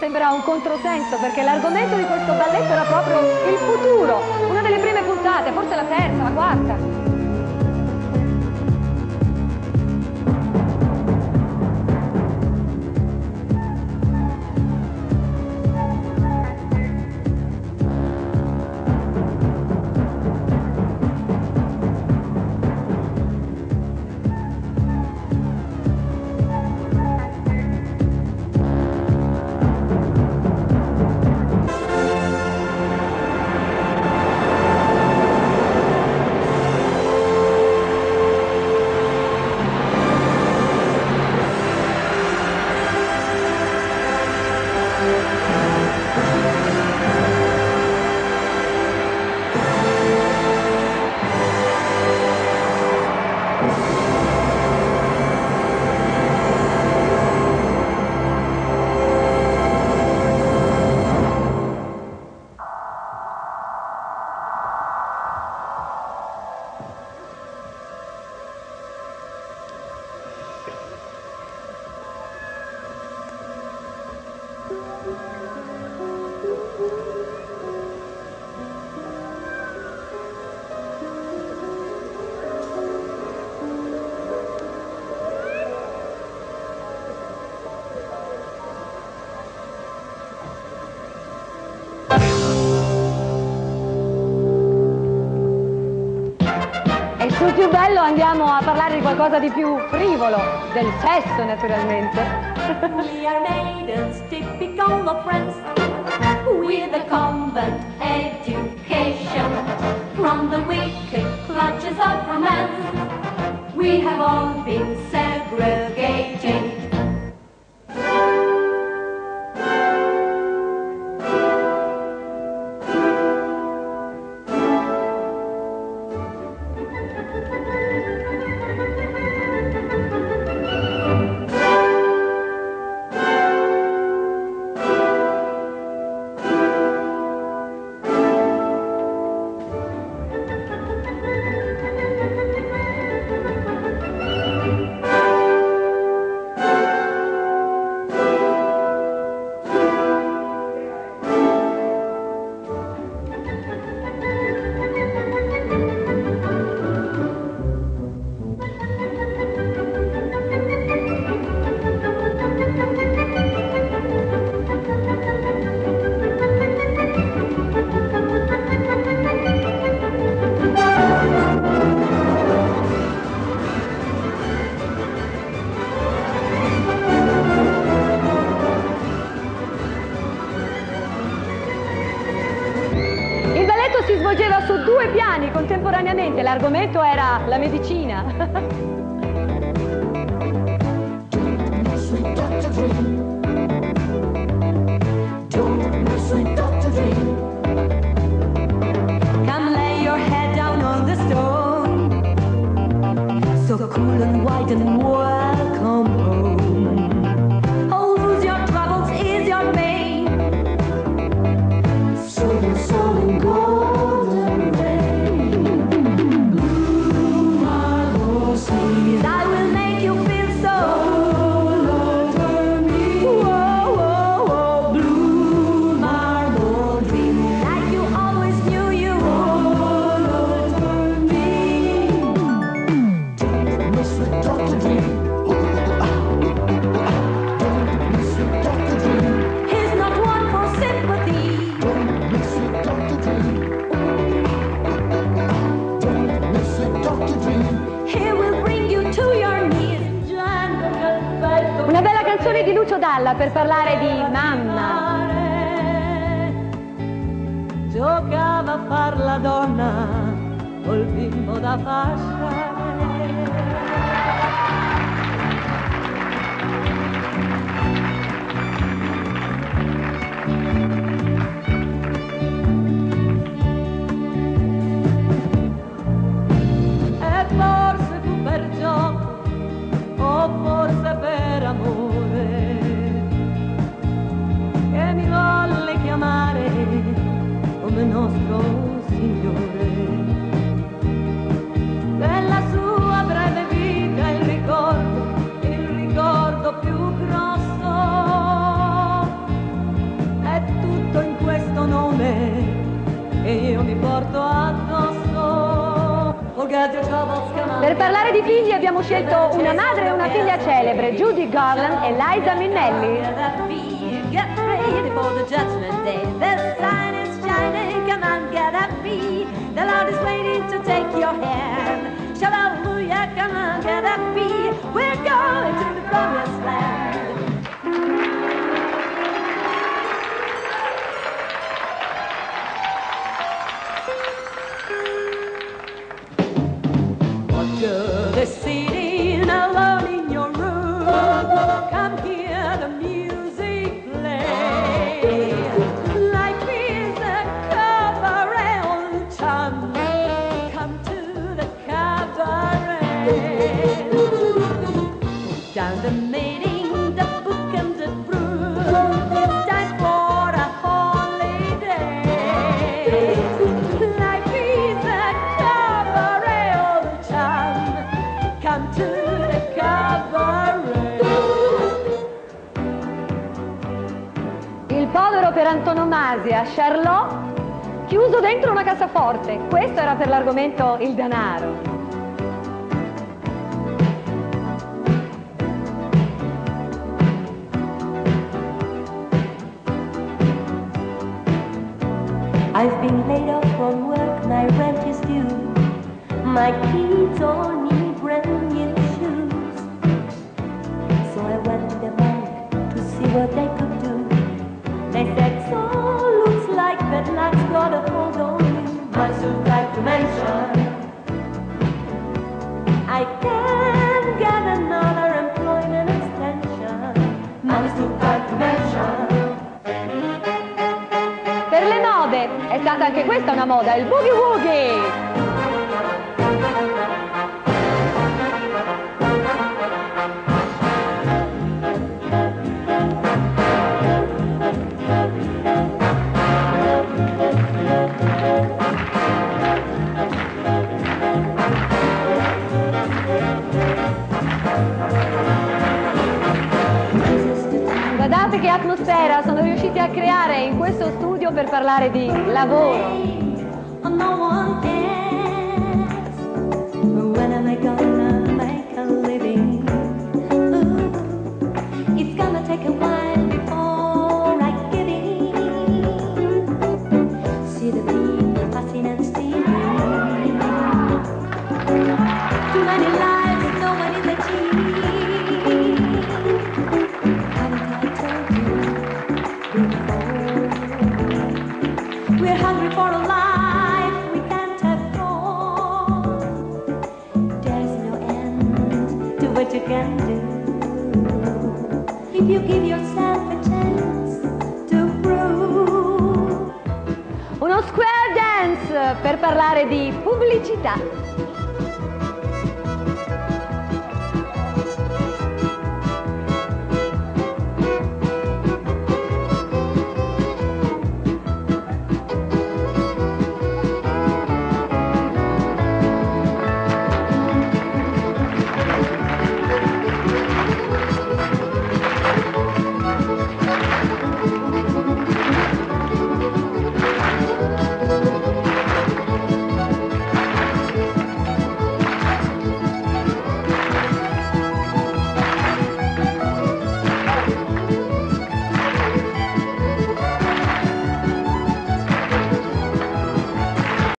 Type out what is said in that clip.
Sembra un controsenso perché l'argomento di questo balletto era proprio il futuro, una delle prime puntate, forse la terza, la quarta. Sul più bello andiamo a parlare di qualcosa di più frivolo, del sesso naturalmente. We are maidens, typical of friends, with a convent education. From the wicked clutches of romance, we have all been segregated. Contemporaneamente, l'argomento era la medicina. Come lay your head down on the stone. So cool and white and welcome Dalla per parlare di mamma. Giocava a far la donna col bimbo da fascia. Per parlare di figli abbiamo scelto una madre e una figlia celebre, Judy Garland e Liza Minnelli. Hallelujah, come on, get up, be. We're going to the promised Il povero per antonomasia, Charlot, chiuso dentro una cassaforte. Questo era per l'argomento il denaro. I've been laid off from work, my rent is due. My kids all need brand new shoes. So I went to the bank to see what they could moda, il boogie woogie. Guardate che atmosfera sono riusciti a creare in questo studio per parlare di lavoro. No one else. When am I gonna Uno square dance per parlare di pubblicità.